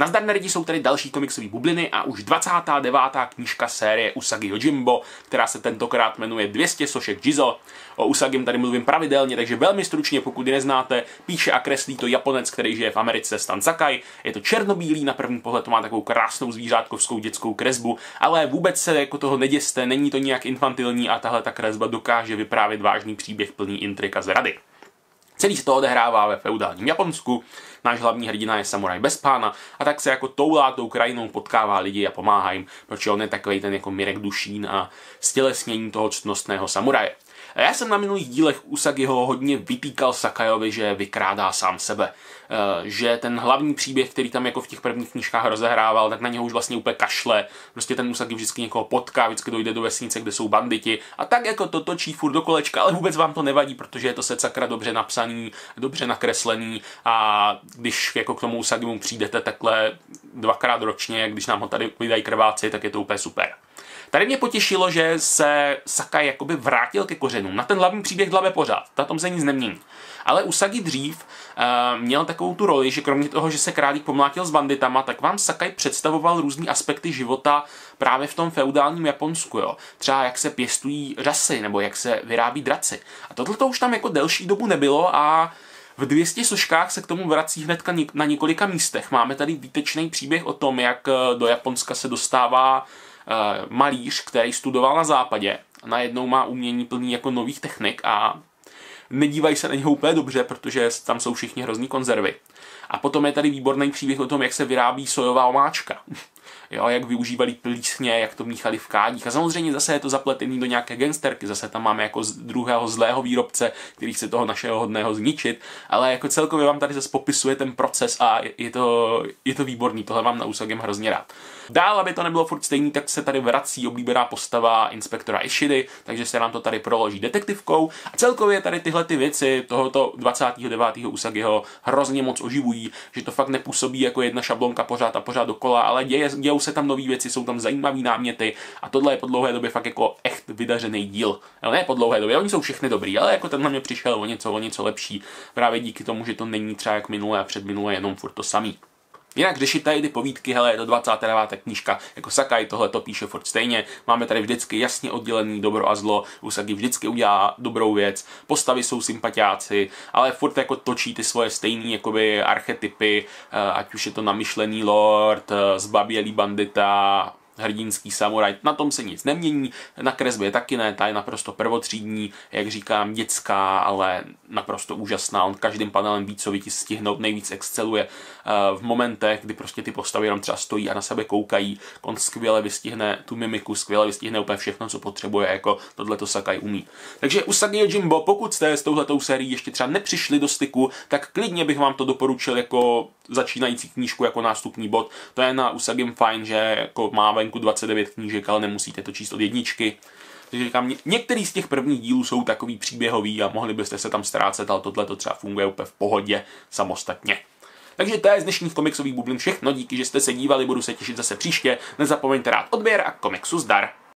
Nazdar nerdi jsou tady další komiksové bubliny a už 29. knížka série Usagi Yojimbo, která se tentokrát jmenuje 200 sošek Jizo. O Usagim tady mluvím pravidelně, takže velmi stručně, pokud ji neznáte, píše a kreslí to Japonec, který žije v Americe, Stan Sakai. Je to černobílý, na první pohled to má takovou krásnou zvířátkovskou dětskou kresbu, ale vůbec se jako toho neděste, není to nijak infantilní a tahle ta kresba dokáže vyprávět vážný příběh plný intrik a zrady. Celý se to odehrává ve feudálním Japonsku, náš hlavní hrdina je samuraj bez pána a tak se jako toulá tou krajinou potkává lidi a pomáhá jim, protože on je takový ten jako Mirek Dušín a stělesnění toho ctnostného samuraje. A já jsem na minulých dílech Usagiho hodně vytýkal Sakajovi, že vykrádá sám sebe. Eh, že ten hlavní příběh, který tam jako v těch prvních knížkách rozehrával, tak na něho už vlastně úplně kašle. Prostě ten Usagi vždycky někoho potká, vždycky dojde do vesnice, kde jsou banditi a tak jako to točí furt do kolečka, ale vůbec vám to nevadí, protože je to se sakra dobře napsaný, dobře nakreslený a když jako k tomu Usagimu přijdete takhle dvakrát ročně, když nám ho tady vydají krváci, tak je to úplně super. Tady mě potěšilo, že se Sakai jakoby vrátil ke kořenům. Na ten hlavní příběh dlabe pořád, na tom se nic nemění. Ale Usagi dřív uh, měl takovou tu roli, že kromě toho, že se králík pomlátil s banditama, tak vám Sakai představoval různé aspekty života právě v tom feudálním Japonsku. Jo. Třeba jak se pěstují řasy, nebo jak se vyrábí draci. A tohle to už tam jako delší dobu nebylo a v 200 složkách se k tomu vrací hnedka na několika místech. Máme tady výtečný příběh o tom, jak eh, do Japonska se dostává malíř, který studoval na západě. Najednou má umění plný jako nových technik a nedívají se na něho úplně dobře, protože tam jsou všichni hrozný konzervy. A potom je tady výborný příběh o tom, jak se vyrábí sojová omáčka jo, jak využívali plísně, jak to míchali v kádích. A samozřejmě zase je to zapletený do nějaké gangsterky, zase tam máme jako druhého zlého výrobce, který chce toho našeho hodného zničit, ale jako celkově vám tady zase popisuje ten proces a je to, je to výborný, tohle vám na úsagem hrozně rád. Dál, aby to nebylo furt stejný, tak se tady vrací oblíbená postava inspektora Ishidy, takže se nám to tady proloží detektivkou. A celkově tady tyhle ty věci tohoto 29. Usagiho hrozně moc oživují, že to fakt nepůsobí jako jedna šablonka pořád a pořád dokola, ale děje, dějou se tam nové věci, jsou tam zajímavé náměty a tohle je po dlouhé době fakt jako echt vydařený díl. Ale ne po dlouhé době, oni jsou všechny dobrý, ale jako tenhle mě přišel o něco, o něco lepší. Právě díky tomu, že to není třeba jak minulé a předminulé jenom furt to samý. Jinak řešit tady ty povídky, hele, je to 29. knížka, jako Sakai tohle to píše furt stejně. Máme tady vždycky jasně oddělený dobro a zlo, Usagi vždycky udělá dobrou věc, postavy jsou sympatiáci, ale furt jako točí ty svoje stejné jakoby archetypy, eh, ať už je to namyšlený lord, eh, zbabělý bandita, hrdinský samuraj, na tom se nic nemění, na kresbě taky ne, ta je naprosto prvotřídní, jak říkám, dětská, ale naprosto úžasná, on každým panelem ví, co stihnout, nejvíc exceluje eh, v momentech, kdy prostě ty postavy jenom třeba stojí a na sebe koukají, on skvěle vystihne tu mimiku, skvěle vystihne úplně všechno, co potřebuje, jako tohle to Sakai umí. Takže Usagi Jimbo, pokud jste s touhletou sérií ještě třeba nepřišli do styku, tak klidně bych vám to doporučil jako začínající knížku, jako nástupní bod. To je na Usagim fajn, že jako má venku 29 knížek, ale nemusíte to číst od jedničky. Takže říkám, některý z těch prvních dílů jsou takový příběhový a mohli byste se tam ztrácet, ale tohle to třeba funguje úplně v pohodě samostatně. Takže to je z dnešních komiksových bublin všechno, díky, že jste se dívali, budu se těšit zase příště. Nezapomeňte rád odběr a komiksu zdar.